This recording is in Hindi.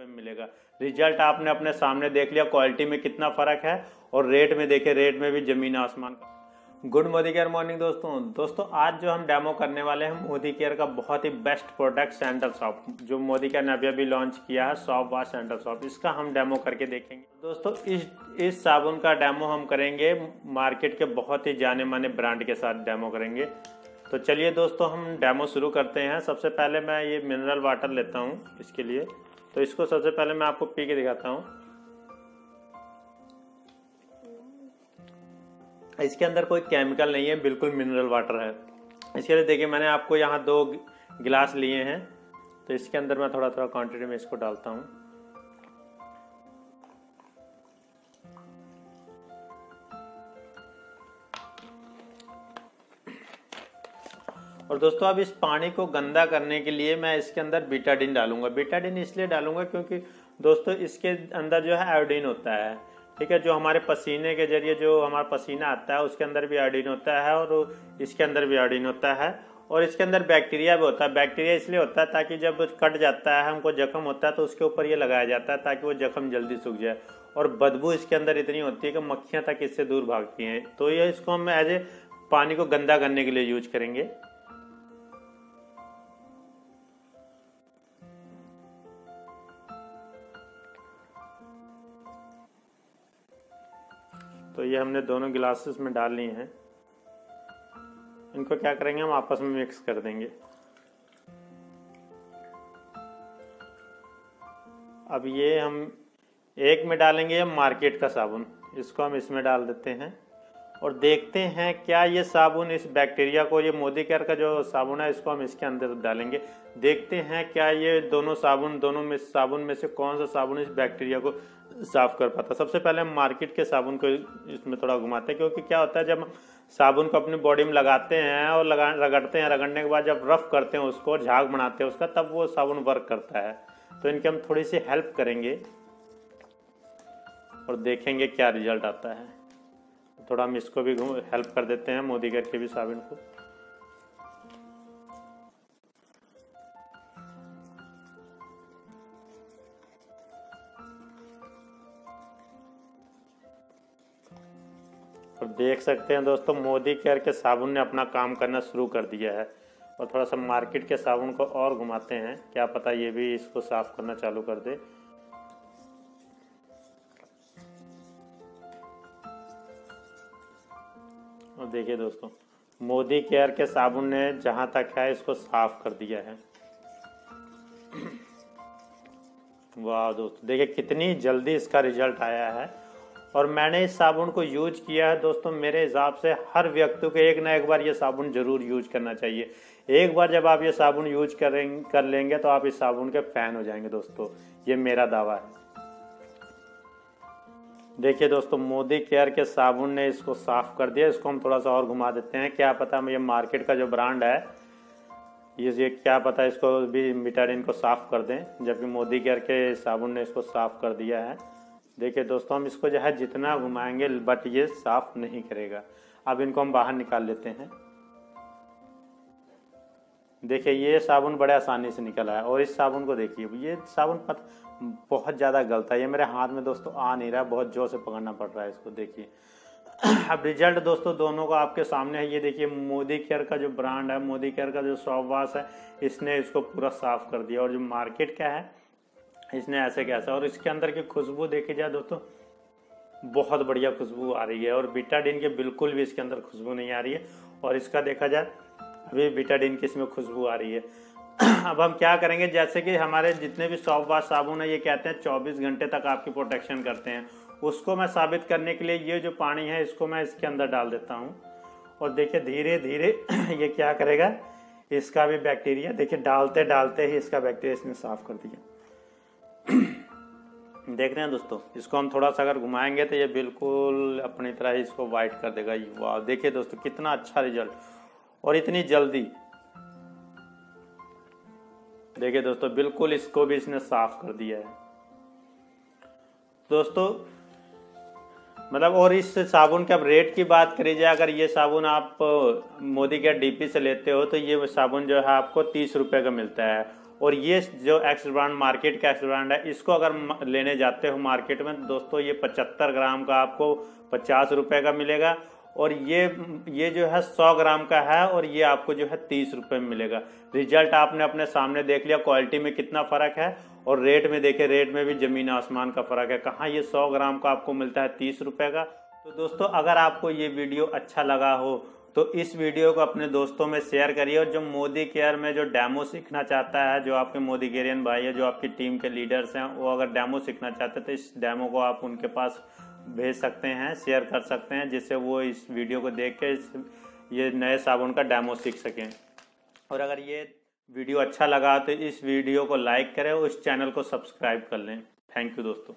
में मिलेगा। रिज़ल्ट आपने अपने सामने देख लिया क्वालिटी में कितना फ़र्क है और रेट में देखे रेट में भी ज़मीन आसमान का। गुड मोदी केयर मॉर्निंग दोस्तों। दोस्तों, आज जो हम डेमो करने वाले हैं, मोदी केयर का बहुत ही बेस्ट प्रोडक्ट सेंटर शॉप जो मोदी केयर ने अभी अभी लॉन्च किया है शॉप वाश सेंटर शॉप इसका हम डेमो करके देखेंगे। दोस्तों, इस इस साबुन का डेमो हम करेंगे मार्केट के बहुत ही जाने माने ब्रांड के साथ डेमो करेंगे। तो चलिए दोस्तों, हम डेमो शुरू करते हैं। सबसे पहले मैं ये मिनरल वाटर लेता हूँ इसके लिए। तो इसको सबसे पहले मैं आपको पी के दिखाता हूँ। इसके अंदर कोई केमिकल नहीं है, बिल्कुल मिनरल वाटर है। इसके लिए देखिए, मैंने आपको यहाँ दो गिलास लिए हैं। तो इसके अंदर मैं थोड़ा थोड़ा क्वांटिटी में इसको डालता हूँ। और दोस्तों, अब इस पानी को गंदा करने के लिए मैं इसके अंदर बीटाडिन डालूँगा। बीटाडिन इसलिए डालूँगा क्योंकि दोस्तों, इसके अंदर जो है आयोडीन होता है। ठीक है, जो हमारे पसीने के ज़रिए जो हमारा पसीना आता है, उसके अंदर भी आयोडीन होता है और इसके अंदर भी आयोडीन होता है। और इसके अंदर बैक्टीरिया भी होता है। बैक्टीरिया इसलिए होता है ताकि जब कट जाता है, हमको जख्म होता है तो उसके ऊपर ये लगाया जाता है ताकि वो जख्म जल्दी सूख जाए। और बदबू इसके अंदर इतनी होती है कि मक्खियाँ तक इससे दूर भागती हैं। तो ये इसको हम एज ए पानी को गंदा करने के लिए यूज़ करेंगे। तो ये हमने दोनों गिलासेस में डाल लिए हैं। इनको क्या करेंगे, हम आपस में मिक्स कर देंगे। अब ये हम एक में डालेंगे मार्केट का साबुन। इसको हम इसमें डाल देते हैं। और देखते हैं क्या ये साबुन इस बैक्टीरिया को, ये मोदी केयर का जो साबुन है, इसको हम इसके अंदर डालेंगे। देखते हैं क्या ये दोनों साबुन, दोनों में, साबुन में से कौन सा साबुन इस बैक्टीरिया को साफ़ कर पाता। सबसे पहले हम मार्केट के साबुन को इसमें थोड़ा घुमाते हैं, क्योंकि क्या होता है, जब साबुन को अपनी बॉडी में लगाते हैं और लगा, रगड़ते हैं, रगड़ने के बाद जब रफ करते हैं उसको झाग बनाते हैं उसका, तब वो साबुन वर्क करता है। तो इनकी हम थोड़ी सी हेल्प करेंगे और देखेंगे क्या रिज़ल्ट आता है। थोड़ा हम इसको भी हेल्प कर देते हैं मोदी के भी साबुन को। और देख सकते हैं दोस्तों, मोदी केयर के साबुन ने अपना काम करना शुरू कर दिया है और थोड़ा सा मार्केट के साबुन को और घुमाते हैं। क्या पता ये भी इसको साफ़ करना चालू कर दे। और देखिए दोस्तों, मोदी केयर के साबुन ने जहाँ तक है इसको साफ़ कर दिया है। वाह दोस्तों, देखिए कितनी जल्दी इसका रिज़ल्ट आया है। और मैंने इस साबुन को यूज़ किया है दोस्तों, मेरे हिसाब से हर व्यक्ति को एक ना एक बार ये साबुन ज़रूर यूज़ करना चाहिए। एक बार जब आप ये साबुन यूज़ करें, कर लेंगे तो आप इस साबुन के फ़ैन हो जाएँगे दोस्तों, ये मेरा दावा है। देखिए दोस्तों, मोदी केयर के साबुन ने इसको साफ़ कर दिया। इसको हम थोड़ा सा और घुमा देते हैं। क्या पता ये मार्केट का जो ब्रांड है, ये ये क्या पता इसको भी मिटाडिन को साफ़ कर दें, जबकि मोदी केयर के साबुन ने इसको साफ़ कर दिया है। देखिए दोस्तों, हम इसको जो है जितना घुमाएँगे, बट ये साफ़ नहीं करेगा। अब इनको हम बाहर निकाल लेते हैं। देखिए, ये साबुन बड़े आसानी से निकल आया और इस साबुन को देखिए, ये साबुन पत, बहुत ज़्यादा गलता है। ये मेरे हाथ में दोस्तों आ नहीं रहा, बहुत ज़ोर से पकड़ना पड़ रहा है इसको देखिए। अब रिज़ल्ट दोस्तों दोनों का आपके सामने है। ये देखिए, मोदी केयर का जो ब्रांड है, मोदी केयर का जो सॉफ्ट वाश है, इसने इसको पूरा साफ़ कर दिया और जो मार्केट का है, इसने ऐसे कैसा और इसके अंदर की खुशबू देखी जाए दोस्तों, बहुत बढ़िया खुशबू आ रही है और बीटाडिन के बिल्कुल भी इसके अंदर खुशबू नहीं आ रही है। और इसका देखा जाए अभी बीटाडिन की इसमें खुशबू आ रही है। अब हम क्या करेंगे, जैसे कि हमारे जितने भी सॉफ्ट वाश साबुन है, ये कहते हैं 24 घंटे तक आपकी प्रोटेक्शन करते हैं। उसको मैं साबित करने के लिए ये जो पानी है, इसको मैं इसके अंदर डाल देता हूँ। और देखिए धीरे धीरे ये क्या करेगा, इसका भी बैक्टीरिया, देखिए डालते डालते ही इसका बैक्टीरिया इसने साफ़ कर दिया। देख रहे हैं दोस्तों, इसको हम थोड़ा सा अगर घुमाएँगे तो ये बिल्कुल अपनी तरह ही इसको वाइट कर देगा। वाह, देखिए दोस्तों, कितना अच्छा रिज़ल्ट और इतनी जल्दी। देखिए दोस्तों, बिल्कुल इसको भी इसने साफ़ कर दिया है। दोस्तों मतलब और इस साबुन के, अब रेट की बात करी जाए, अगर ये साबुन आप मोदी के डीपी से लेते हो तो ये साबुन जो है आपको तीस रुपए का मिलता है। और ये जो एक्स ब्रांड मार्केट का एक्स ब्रांड है, इसको अगर लेने जाते हो मार्केट में, दोस्तों, ये पचहत्तर ग्राम का आपको पचास रुपए का मिलेगा। और ये ये जो है सौ ग्राम का है और ये आपको जो है तीस रुपये में मिलेगा। रिज़ल्ट आपने अपने सामने देख लिया, क्वालिटी में कितना फ़र्क है और रेट में देखे, रेट में भी ज़मीन आसमान का फ़र्क है। कहाँ ये सौ ग्राम का आपको मिलता है तीस रुपए का? तो दोस्तों, अगर आपको ये वीडियो अच्छा लगा हो तो इस वीडियो को अपने दोस्तों में शेयर करिए और जो मोदी केयर में जो डेमो सीखना चाहता है, जो आपके मोदी केरियन भाई है, जो आपकी टीम के लीडर्स हैं, वो अगर डेमो सीखना चाहते हैं तो इस डेमो को आप उनके पास भेज सकते हैं शेयर कर सकते हैं, जिससे वो इस वीडियो को देख के इस, ये नए साबुन का डेमो सीख सकें। और अगर ये वीडियो अच्छा लगा तो इस वीडियो को लाइक करें और इस चैनल को सब्सक्राइब कर लें। थैंक यू दोस्तों।